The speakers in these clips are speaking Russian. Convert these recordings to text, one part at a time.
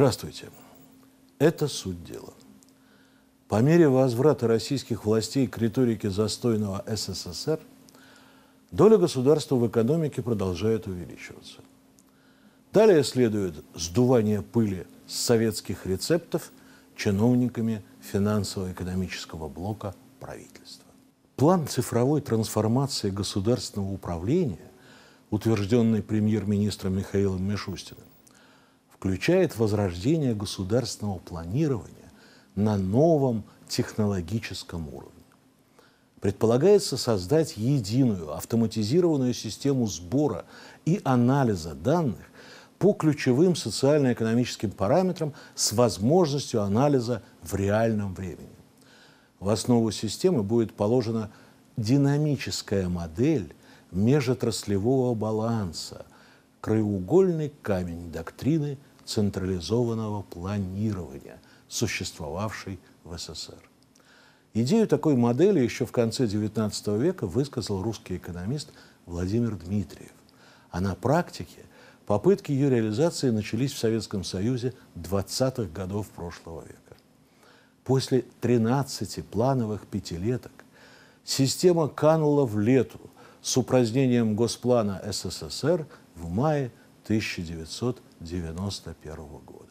Здравствуйте. Это суть дела. По мере возврата российских властей к риторике застойного СССР доля государства в экономике продолжает увеличиваться. Далее следует сдувание пыли с советских рецептов чиновниками финансово-экономического блока правительства. План цифровой трансформации государственного управления, утвержденный премьер-министром Михаилом Мишустиным, включает возрождение государственного планирования на новом технологическом уровне. Предполагается создать единую автоматизированную систему сбора и анализа данных по ключевым социально-экономическим параметрам с возможностью анализа в реальном времени. В основу системы будет положена динамическая модель межотраслевого баланса, краеугольный камень доктрины централизованного планирования – существовавшей в СССР. Идею такой модели еще в конце XIX века высказал русский экономист Владимир Дмитриев. А на практике попытки ее реализации начались в Советском Союзе 20-х годов прошлого века. После 13 плановых пятилеток система канула в лету с упразднением Госплана СССР в мае 1991 года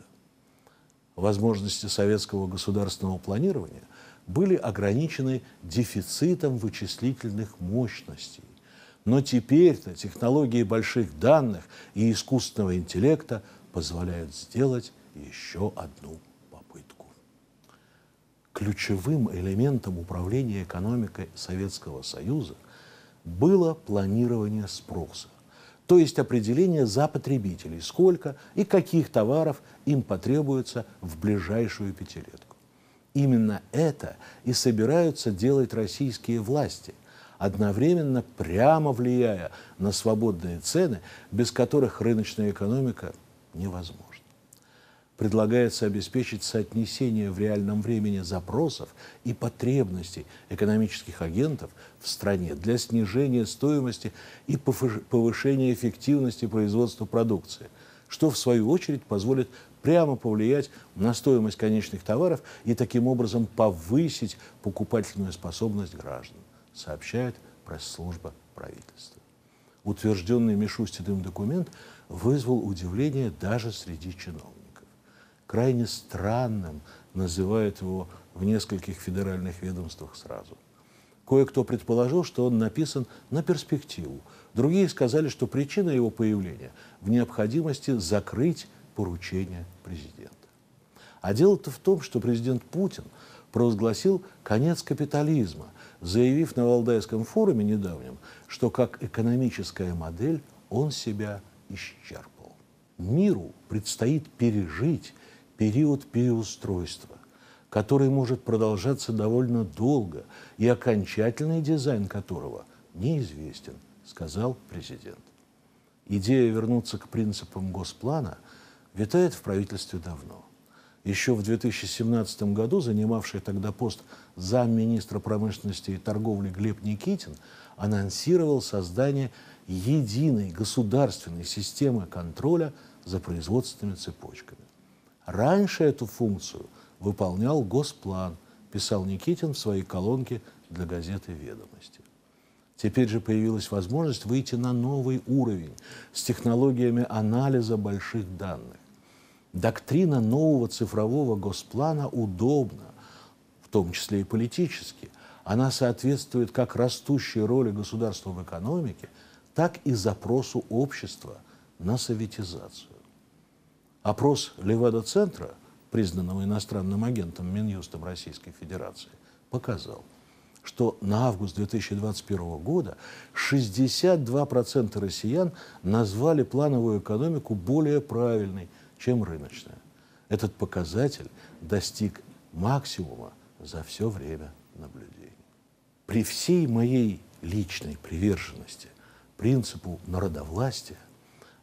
возможности советского государственного планирования были ограничены дефицитом вычислительных мощностей. Но теперь-то технологии больших данных и искусственного интеллекта позволяют сделать еще одну попытку. Ключевым элементом управления экономикой Советского Союза было планирование спроса то есть определение за потребителей, сколько и каких товаров им потребуется в ближайшую пятилетку. Именно это и собираются делать российские власти, одновременно прямо влияя на свободные цены, без которых рыночная экономика невозможна предлагается обеспечить соотнесение в реальном времени запросов и потребностей экономических агентов в стране для снижения стоимости и повышения эффективности производства продукции, что в свою очередь позволит прямо повлиять на стоимость конечных товаров и таким образом повысить покупательную способность граждан, сообщает пресс-служба правительства. Утвержденный Мишустиным документ вызвал удивление даже среди чиновников крайне странным, называют его в нескольких федеральных ведомствах сразу. Кое-кто предположил, что он написан на перспективу. Другие сказали, что причина его появления в необходимости закрыть поручение президента. А дело-то в том, что президент Путин провозгласил конец капитализма, заявив на Валдайском форуме недавнем, что как экономическая модель он себя исчерпал. Миру предстоит пережить период переустройства, который может продолжаться довольно долго и окончательный дизайн которого неизвестен, сказал президент. Идея вернуться к принципам Госплана витает в правительстве давно. Еще в 2017 году занимавший тогда пост замминистра промышленности и торговли Глеб Никитин анонсировал создание единой государственной системы контроля за производственными цепочками. Раньше эту функцию выполнял Госплан, писал Никитин в своей колонке для газеты «Ведомости». Теперь же появилась возможность выйти на новый уровень с технологиями анализа больших данных. Доктрина нового цифрового госплана удобна, в том числе и политически. Она соответствует как растущей роли государства в экономике, так и запросу общества на советизацию. Опрос Левада-центра, признанного иностранным агентом Минюстом Российской Федерации, показал, что на август 2021 года 62% россиян назвали плановую экономику более правильной, чем рыночная. Этот показатель достиг максимума за все время наблюдений. При всей моей личной приверженности принципу народовластия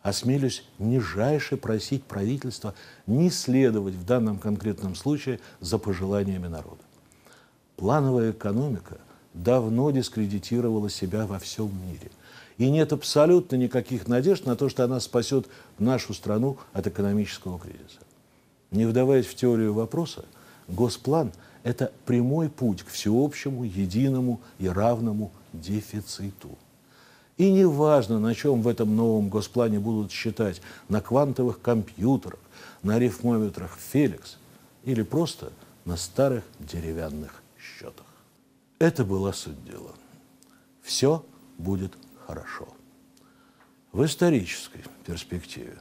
осмелюсь нижайше просить правительства не следовать в данном конкретном случае за пожеланиями народа. Плановая экономика давно дискредитировала себя во всем мире. И нет абсолютно никаких надежд на то, что она спасет нашу страну от экономического кризиса. Не вдаваясь в теорию вопроса, госплан – это прямой путь к всеобщему, единому и равному дефициту. И не важно, на чем в этом новом госплане будут считать, на квантовых компьютерах, на арифмометрах Феликс или просто на старых деревянных счетах. Это была суть дела. Все будет хорошо. В исторической перспективе